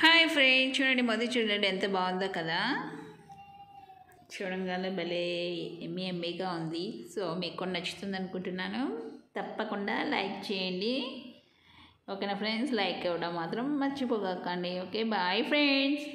Hi friend చూడండి మొదటి చూడండి ఎంత బాగుందో కదా. చూడంగానే భలే ఎమ్మె ఎమ్మెగా ఉంది. సో మీకు కూడా నచ్చుతుంది అనుకుంటున్నాను. తప్పకుండా లైక్ చేయండి. ఓకేనా ఫ్రెండ్స్? లైక్ ఇవ్వడం మాత్రం మర్చిపోకండి. Okay bye friends.